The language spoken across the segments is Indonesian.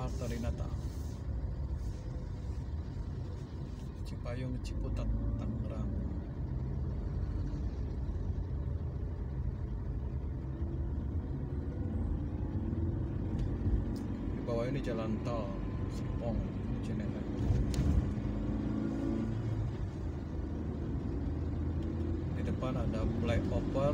Marta Dinata Cipayung Ciputat Tangerang. Di bawah ini jalan tol Serpong Cinere. Di depan ada flyover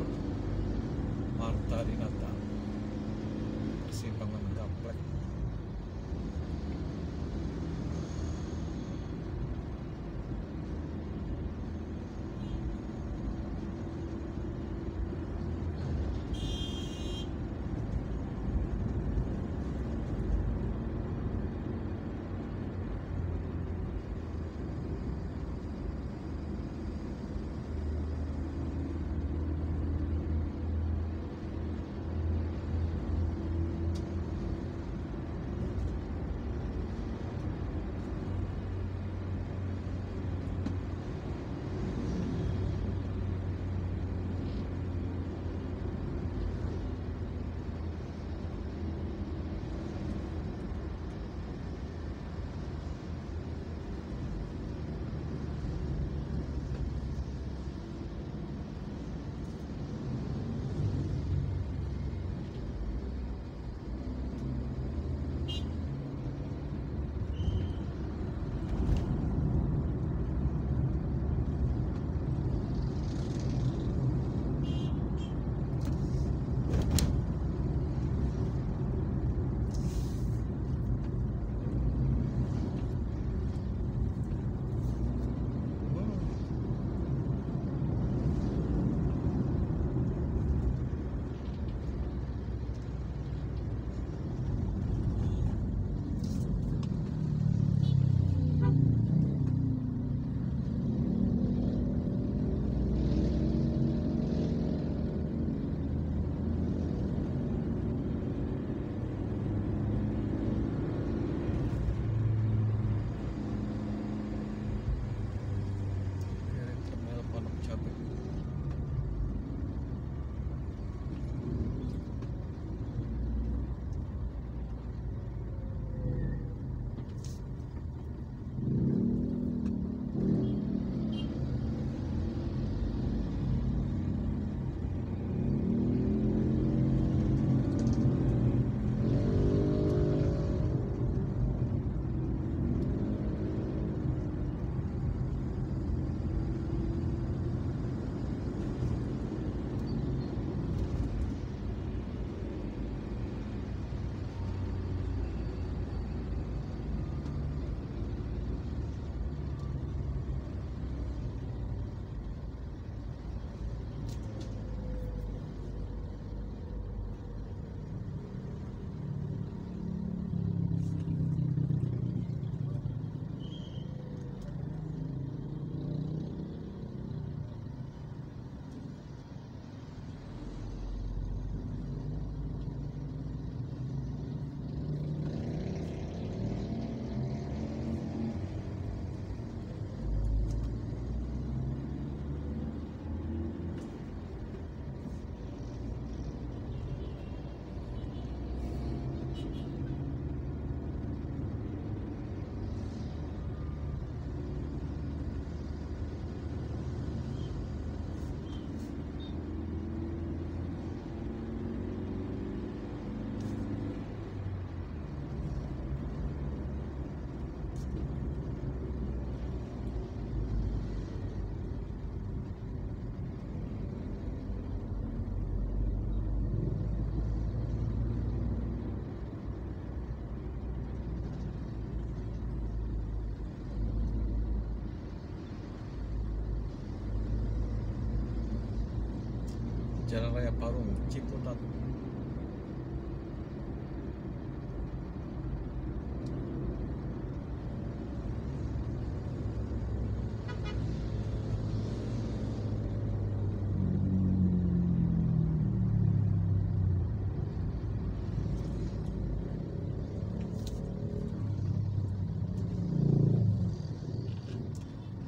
Jalan Raya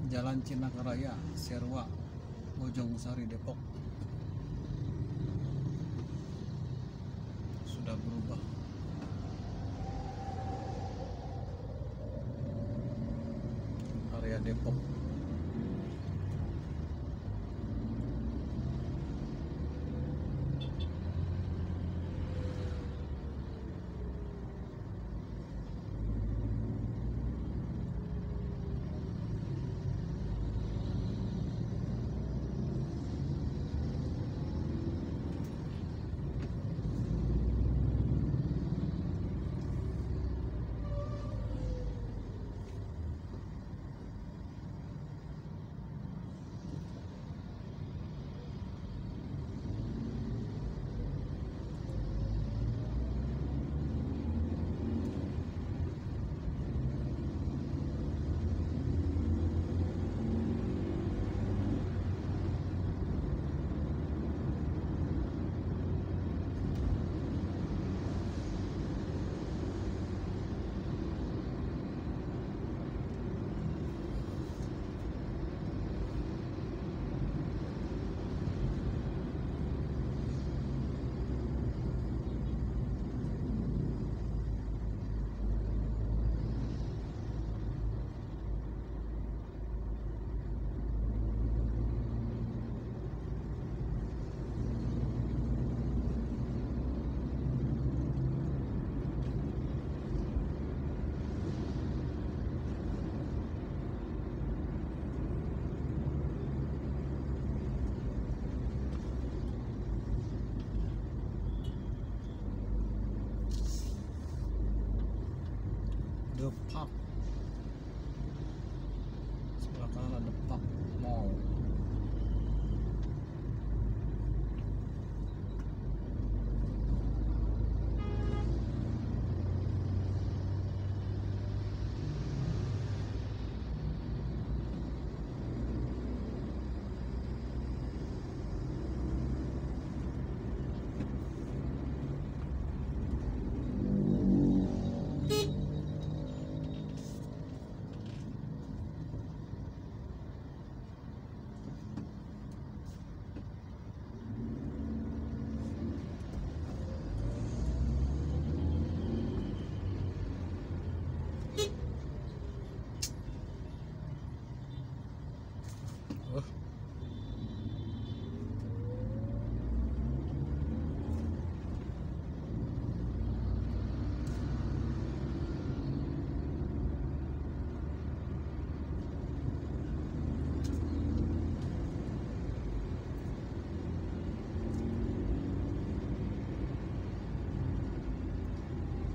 Jalan Cinakaraya Serwa Bojong Sari Depok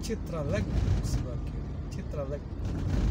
चित्र अलग चित्र अलग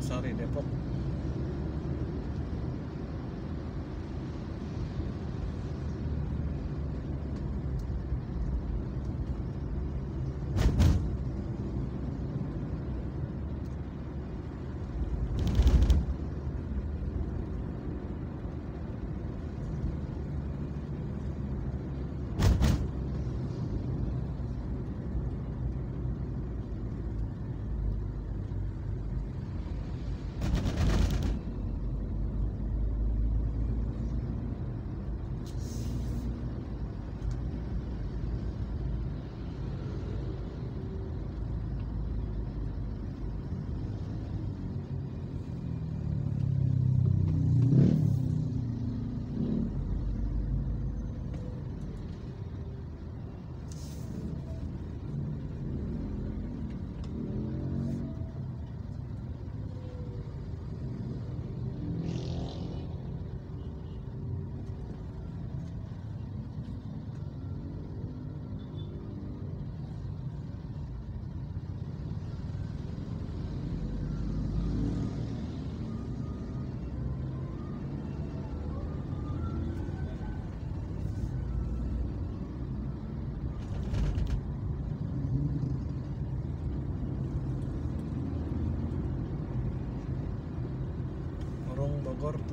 Sari Depok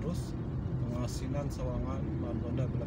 terus pengasinan Sawangan Margonda belok kiri